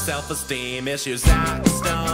self-esteem issues. I Stone